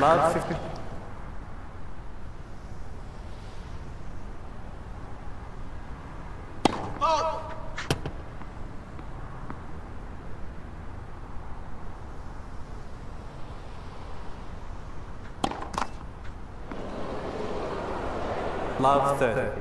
Love 50. Love 30.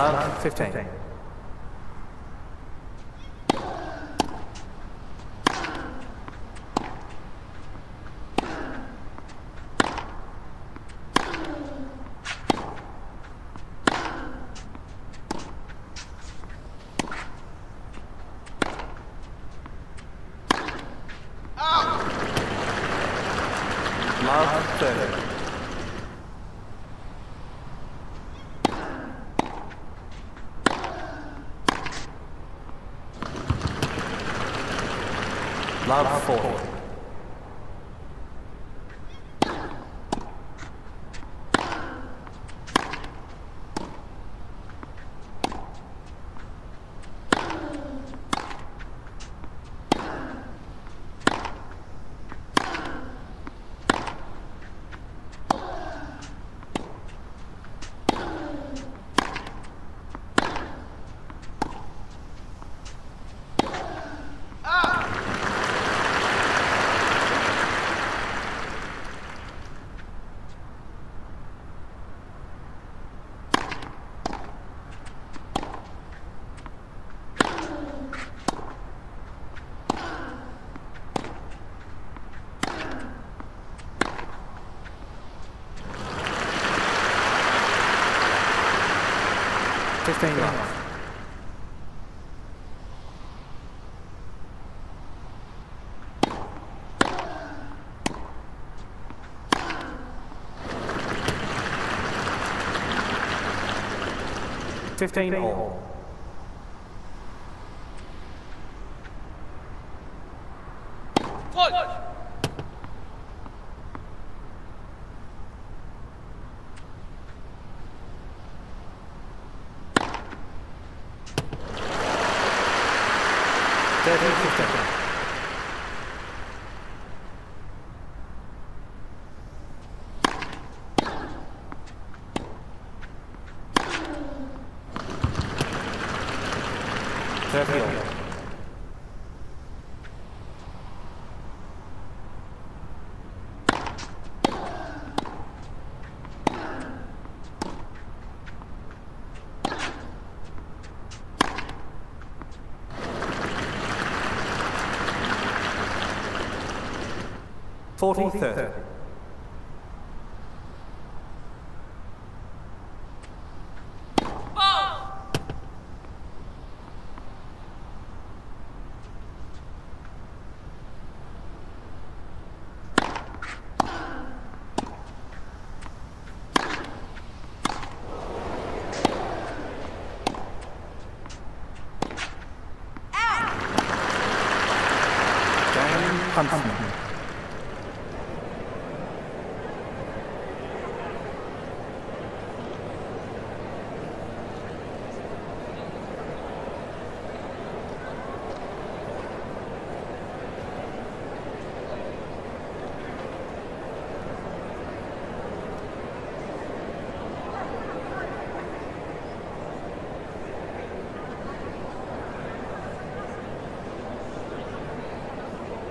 Love, 15. 15. Love 4. Fifteen love. Fifteen all. Thirteen fifteen. All. Forty thirty.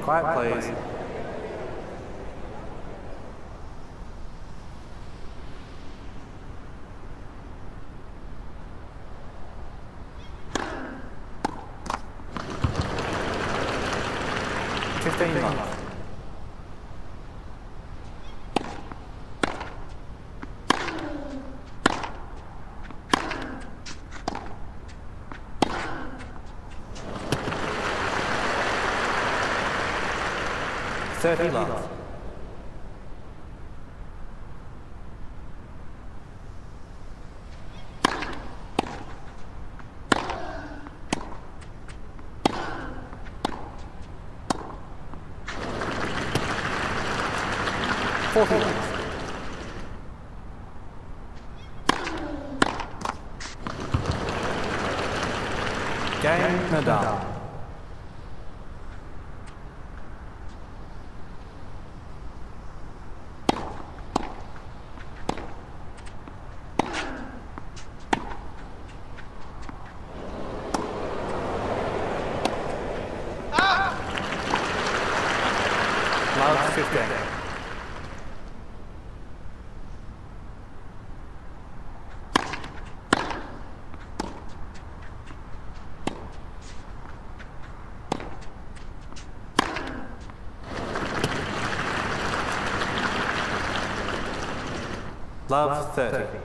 Quiet, please. 30 miles. Game Nadal. Nadal. Love 30.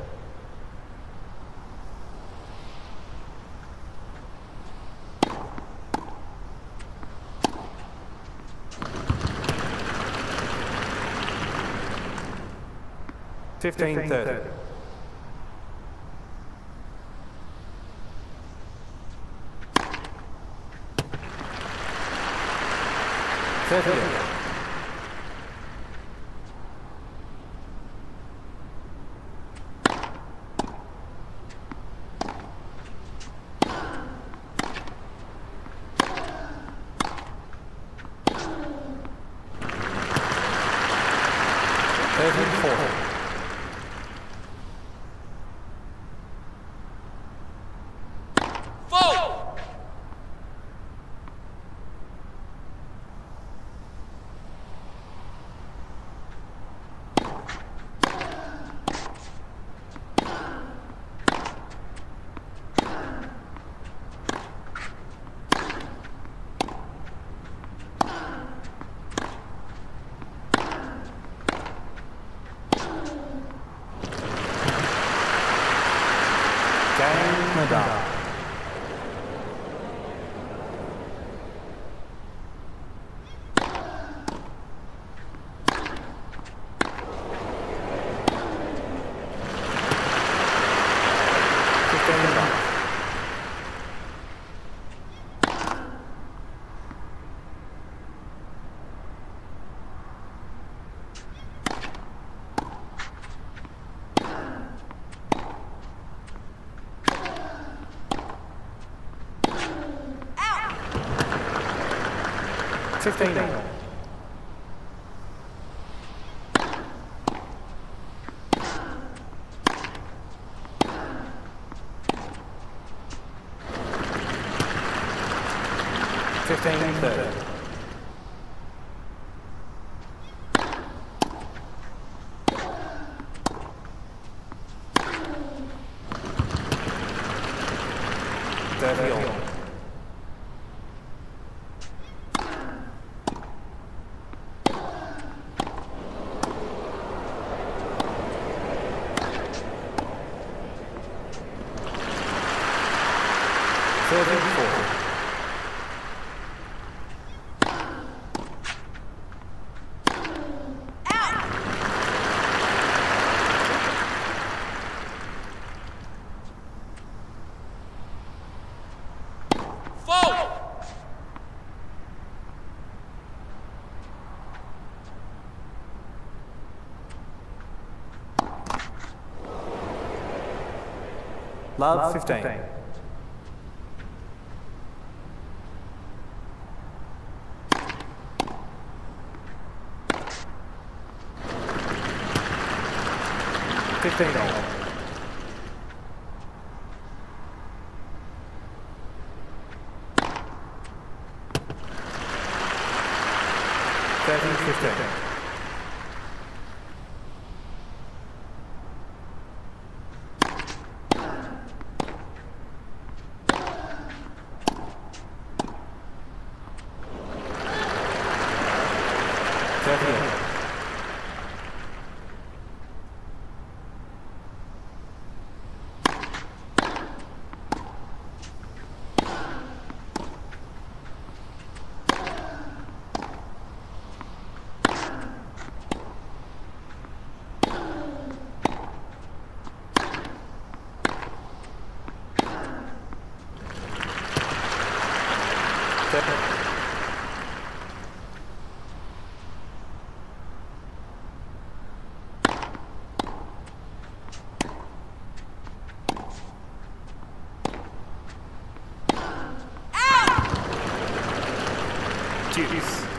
Fifteen thirty. Thirty. Thirty 15. 15. Fifteen thirty. Love fifteen. Fifteen all. Thirteen fifteen. Thirty-eight. Thirty. Deuce.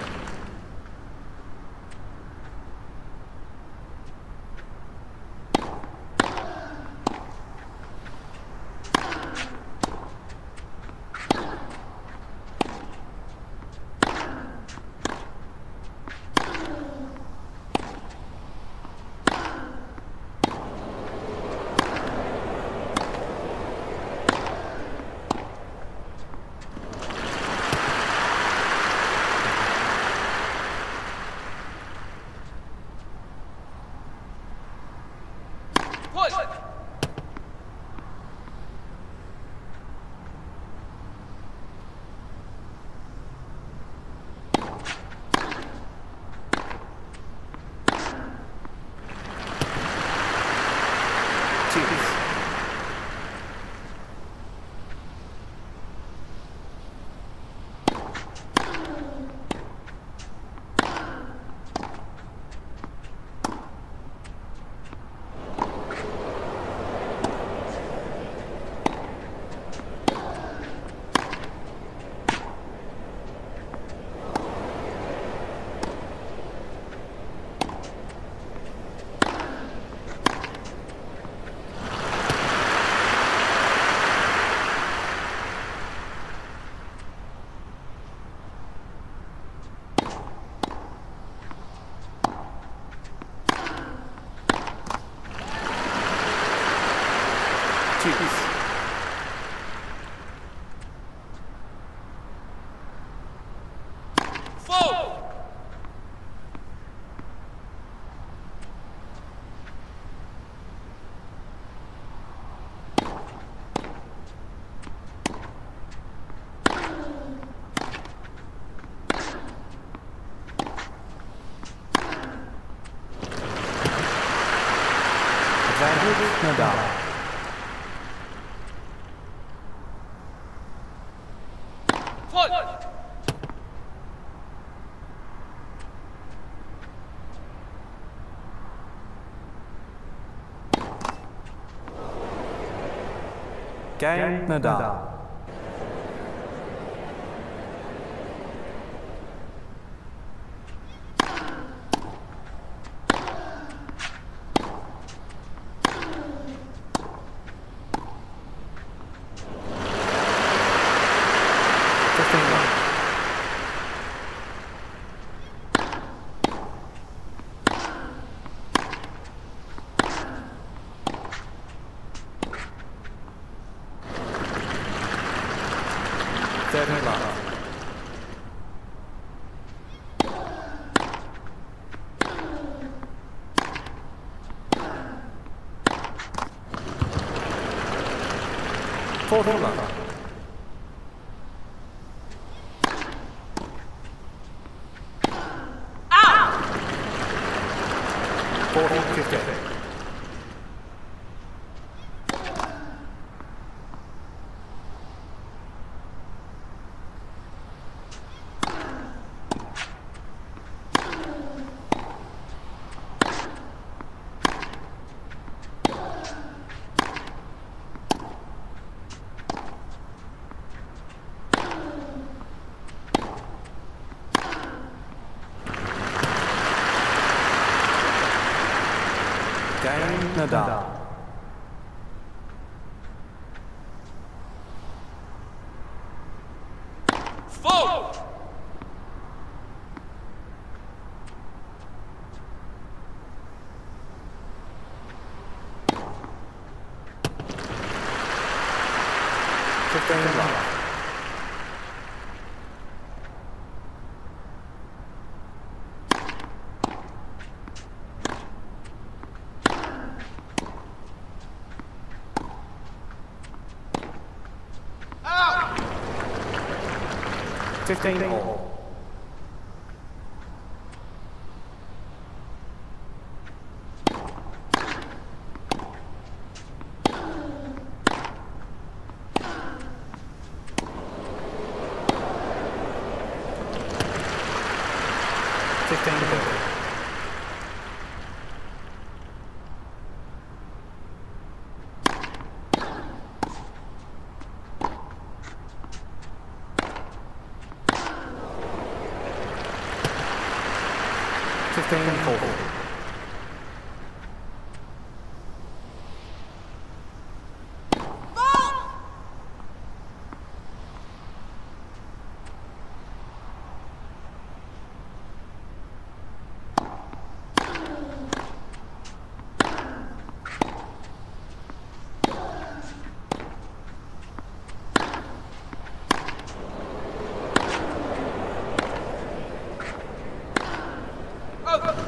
Deuce. Game Nadal. コーナーだ。あっ。Four. 15 all. Fifteen thirty. Fifteen forty. 고!